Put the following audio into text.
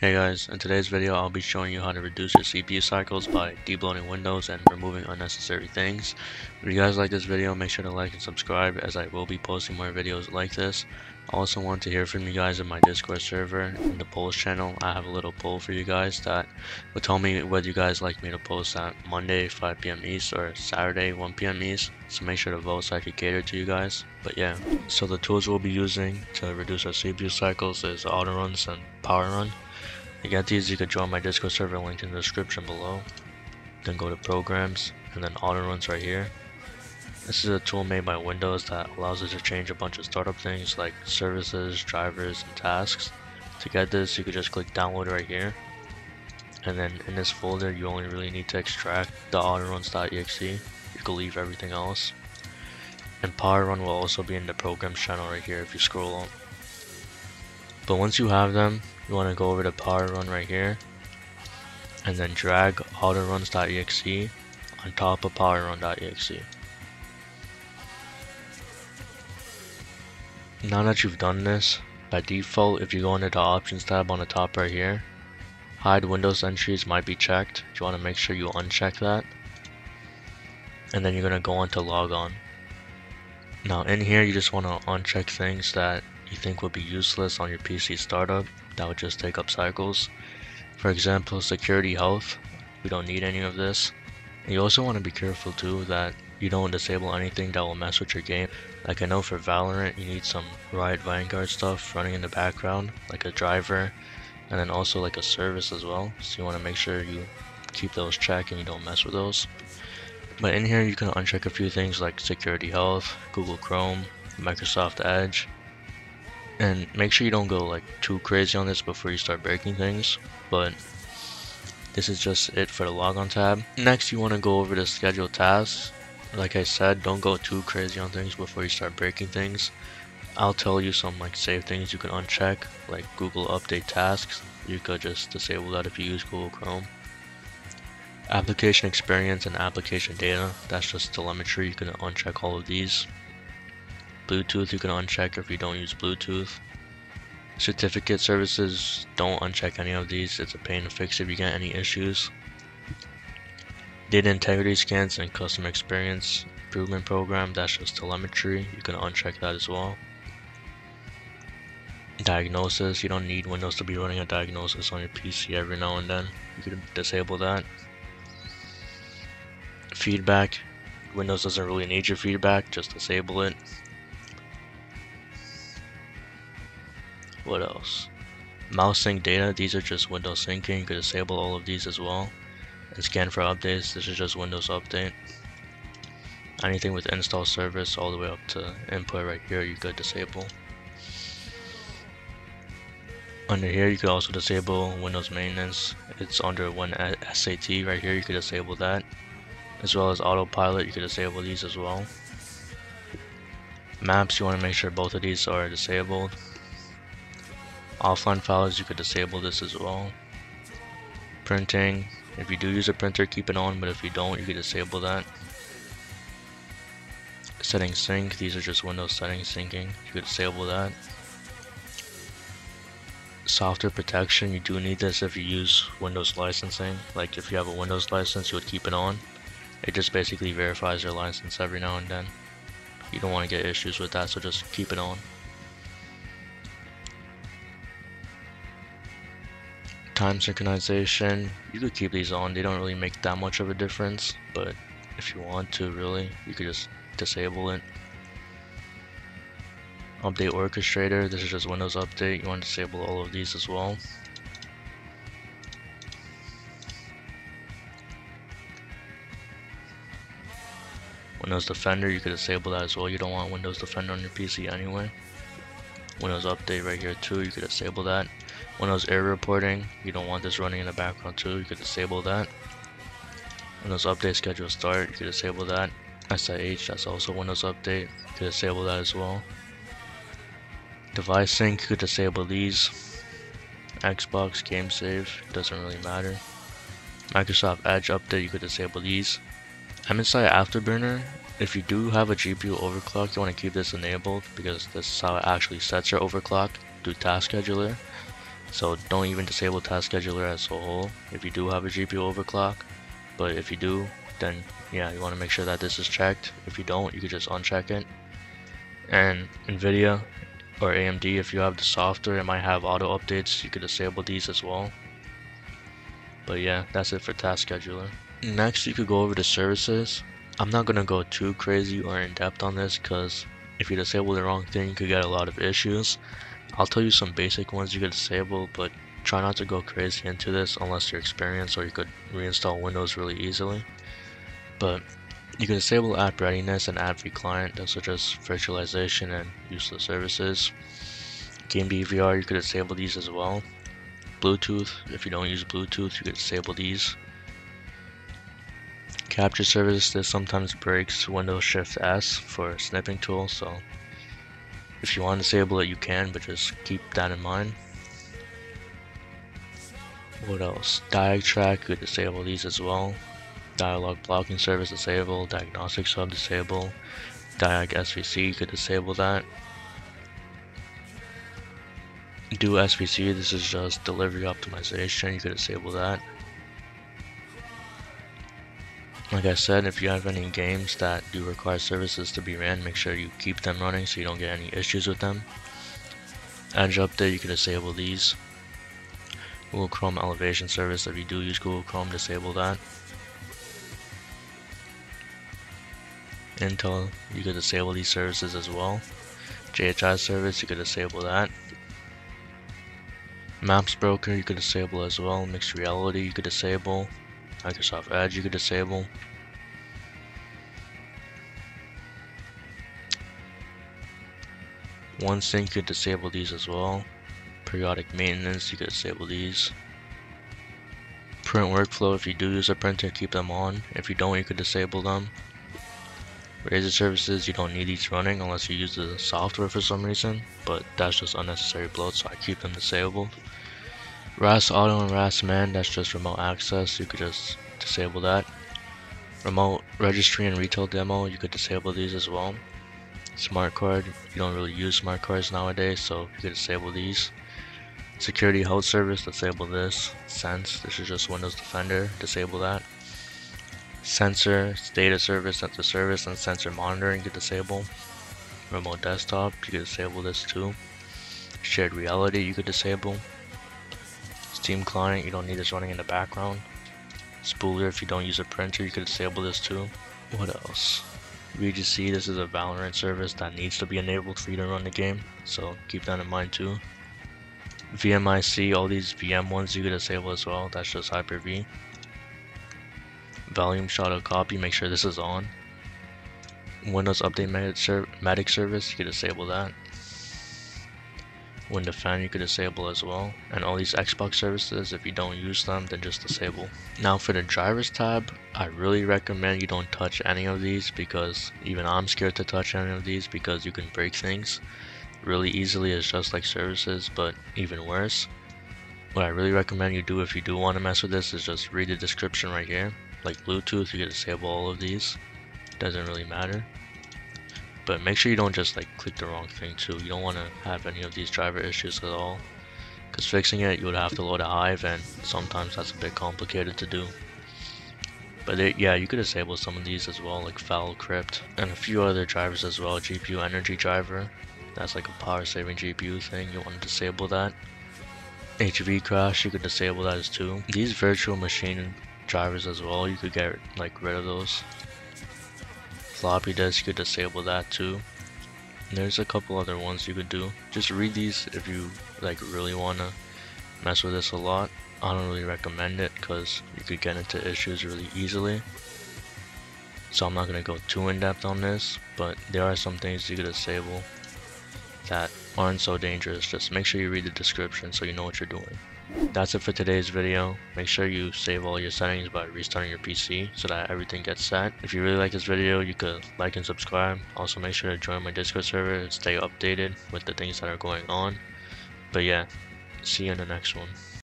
Hey guys, in today's video I'll be showing you how to reduce your CPU cycles by debloating Windows and removing unnecessary things. If you guys like this video, make sure to like and subscribe as I will be posting more videos like this. I also want to hear from you guys in my Discord server in the polls channel. I have a little poll for you guys that will tell me whether you guys like me to post at Monday 5pm East or Saturday 1pm East. So make sure to vote so I can cater to you guys. But yeah, so the tools we'll be using to reduce our CPU cycles is Autoruns and PowerRun. To get these, you could join my Discord server linked in the description below. Then go to Programs, and then Autoruns right here. This is a tool made by Windows that allows us to change a bunch of startup things like services, drivers, and tasks. To get this, you could just click download right here. And then in this folder, you only really need to extract the autoruns.exe. You can leave everything else. And PowerRun will also be in the Programs channel right here if you scroll up. But once you have them, you want to go over to PowerRun right here and then drag autoruns.exe on top of powerrun.exe. Now that you've done this, by default if you go into the options tab on the top right here, hide Windows entries might be checked. You want to make sure you uncheck that. And then you're going to go into log on. Now in here you just want to uncheck things that you think would be useless on your PC startup that would just take up cycles. For example, security health, we don't need any of this. And you also want to be careful too that you don't disable anything that will mess with your game. Like I know for Valorant you need some Riot Vanguard stuff running in the background, like a driver, and then also like a service as well. So you want to make sure you keep those checked and you don't mess with those. But in here you can uncheck a few things like security health, Google Chrome, Microsoft Edge, and make sure you don't go like too crazy on this before you start breaking things but this is just it for the logon tab. Next you want to go over the schedule tasks. Like I said don't go too crazy on things before you start breaking things. I'll tell you some like safe things you can uncheck like Google update tasks. You could just disable that if you use Google Chrome. Application experience and application data that's just telemetry. You can uncheck all of these Bluetooth you can uncheck if you don't use Bluetooth. Certificate services, don't uncheck any of these. It's a pain to fix if you get any issues. Data integrity scans and customer experience improvement program, that's just telemetry. You can uncheck that as well. Diagnosis, you don't need Windows to be running a diagnosis on your PC every now and then. You can disable that. Feedback, Windows doesn't really need your feedback, just disable it. What else? Mouse sync data, these are just Windows syncing. You could disable all of these as well. And scan for updates, this is just Windows Update. Anything with install service all the way up to input right here, you could disable. Under here, you could also disable Windows maintenance. It's under one SAT right here, you could disable that. As well as autopilot, you could disable these as well. Maps, you want to make sure both of these are disabled offline files you could disable this as well. Printing if you do use a printer keep it on but if you don't you can disable that. Settings sync these are just windows settings syncing you could disable that. Software protection you do need this if you use windows licensing. Like if you have a windows license you would keep it on. It just basically verifies your license every now and then. You don't want to get issues with that so just keep it on time synchronization you could keep these on they don't really make that much of a difference but if you want to really you could just disable it update orchestrator this is just windows update you want to disable all of these as well Windows Defender, you could disable that as well. You don't want Windows Defender on your PC anyway. Windows Update right here too, you could disable that. Windows error reporting, you don't want this running in the background too, you could disable that. Windows Update Schedule Start, you could disable that. SIH, that's also Windows Update, you could disable that as well. Device Sync, you could disable these. Xbox Game Save, doesn't really matter. Microsoft Edge Update, you could disable these. I'm MSI Afterburner, if you do have a GPU overclock, you want to keep this enabled because this is how it actually sets your overclock through Task Scheduler. So don't even disable task scheduler as a whole if you do have a GPU overclock. But if you do, then yeah, you want to make sure that this is checked. If you don't, you could just uncheck it. And NVIDIA or AMD, if you have the software, it might have auto updates. You could disable these as well. But yeah, that's it for task scheduler. Next, you could go over to services. I'm not gonna go too crazy or in depth on this because if you disable the wrong thing, you could get a lot of issues. I'll tell you some basic ones you could disable, but try not to go crazy into this unless you're experienced or you could reinstall Windows really easily. But you can disable app readiness and app client, such as virtualization and useless services. Game DVR, you could disable these as well. Bluetooth, if you don't use Bluetooth, you could disable these. Capture service, this sometimes breaks Windows Shift S for snipping tool, so if you want to disable it, you can, but just keep that in mind. What else? Diag track, could disable these as well. Dialog blocking service disable, diagnostic sub disable, diag SVC, could disable that. Do SVC, this is just delivery optimization, you could disable that. Like I said, if you have any games that do require services to be ran, make sure you keep them running so you don't get any issues with them. Edge update, you can disable these. Google Chrome elevation service, if you do use Google Chrome, disable that. Intel, you could disable these services as well. JHI service, you could disable that. Maps broker, you could disable as well. Mixed reality, you could disable. Microsoft Edge you could disable. OneSync you could disable these as well. Periodic maintenance you could disable these. Print workflow if you do use a printer keep them on. If you don't you could disable them. Razer services you don't need these running unless you use the software for some reason, but that's just unnecessary bloat so I keep them disabled. RAS Auto and RAS Man, that's just remote access. You could just disable that. Remote registry and retail demo, you could disable these as well. Smart card, you don't really use smart cards nowadays, so you could disable these. Security health service, disable this. Sense, this is just Windows Defender, disable that. Sensor, data service, sensor service, and sensor monitoring, you could disable. Remote desktop, you could disable this too. Shared reality, you could disable. Steam client, you don't need this running in the background. Spooler, if you don't use a printer, you could disable this too. What else? VGC, this is a Valorant service that needs to be enabled for you to run the game, so keep that in mind too. VMIC, all these VM ones you could disable as well, that's just Hyper-V. Volume shadow copy, make sure this is on. Windows Update Medic Service, you could disable that. WinDefend you could disable as well. And all these Xbox services, if you don't use them, then just disable. Now for the drivers tab, I really recommend you don't touch any of these because even I'm scared to touch any of these because you can break things really easily. It's just like services, but even worse. What I really recommend you do if you do want to mess with this is just read the description right here. Like Bluetooth, you can disable all of these. Doesn't really matter but make sure you don't just like click the wrong thing too. You don't want to have any of these driver issues at all. Because fixing it you would have to load a hive and sometimes that's a bit complicated to do. But it, yeah you could disable some of these as well like foul crypt and a few other drivers as well. GPU energy driver that's like a power saving GPU thing. You want to disable that. HV crash you could disable that as too. These virtual machine drivers as well you could get like rid of those floppy disk, you could disable that too. And there's a couple other ones you could do. Just read these if you like really wanna mess with this a lot. I don't really recommend it because you could get into issues really easily. So I'm not gonna go too in depth on this, but there are some things you could disable that aren't so dangerous. Just make sure you read the description so you know what you're doing. That's it for today's video. Make sure you save all your settings by restarting your PC so that everything gets set. If you really like this video, you could like and subscribe. Also make sure to join my Discord server and stay updated with the things that are going on. But yeah, see you in the next one.